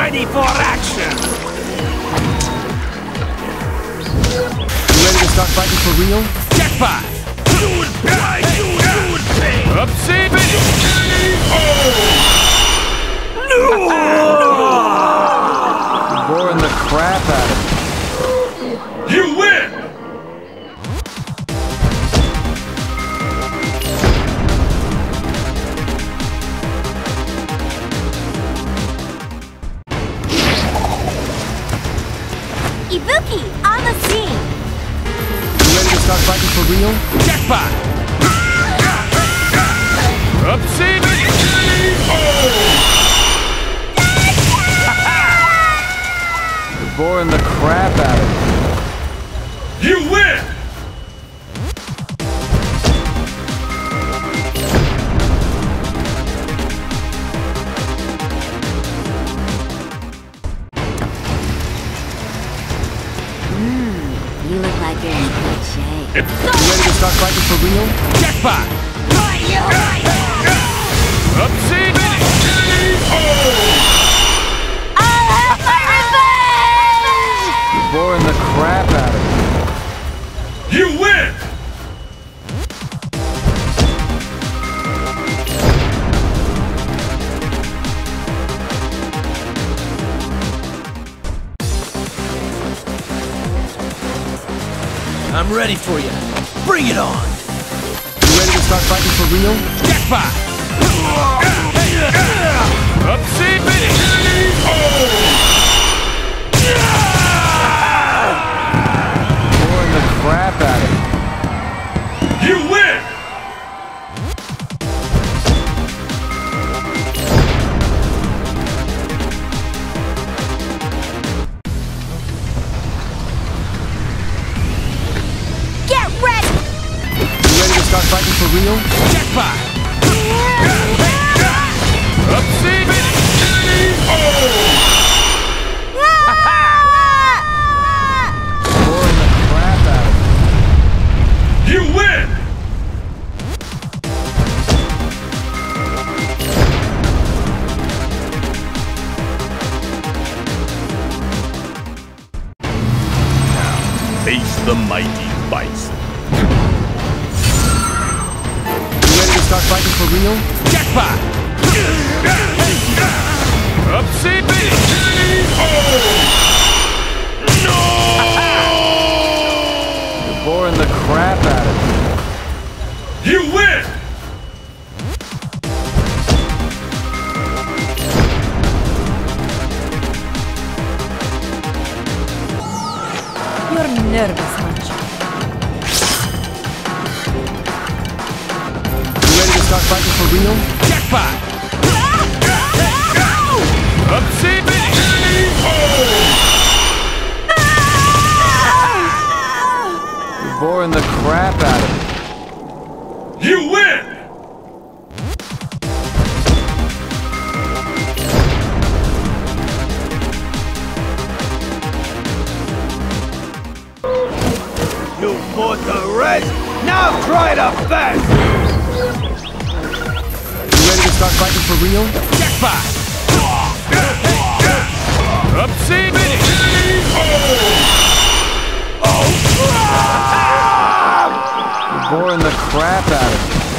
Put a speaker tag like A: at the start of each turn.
A: Ready for action!
B: You ready to start fighting for real?
A: Jackpot! Do it, pay! Do it, do it, pay!
C: Upsie!
B: Boring the crap out of start fighting for real?
A: Jackpot!
C: Upsie!
B: You're boring the crap out of me.
C: You
D: look like you're in good shape.
B: You ready to start fighting for real?
A: Jackpot!
C: Upsie!
B: You're boring the crap out of me.
A: I'm ready for you. Bring it on!
B: You ready to start fighting for real?
A: Jackpot!
C: Upsie!
B: Boring for real?
A: Jackpot!
C: Upsie!
B: Boring the crap out of me.
C: You win! Now, Face the mighty bison.
B: You ready to start fighting for real?
A: Jackpot!
C: Upsie!
B: You're boring the crap out of me.
C: You win!
D: You're nervous, aren't
B: start fighting for real?
A: Jackpot!
C: Upsie!
B: You're boring the crap out of me.
C: You win!
A: You fought the rest! Now try to fast!
B: Start fighting for real?
A: Jackpot! Upsy! Boring the crap out of me.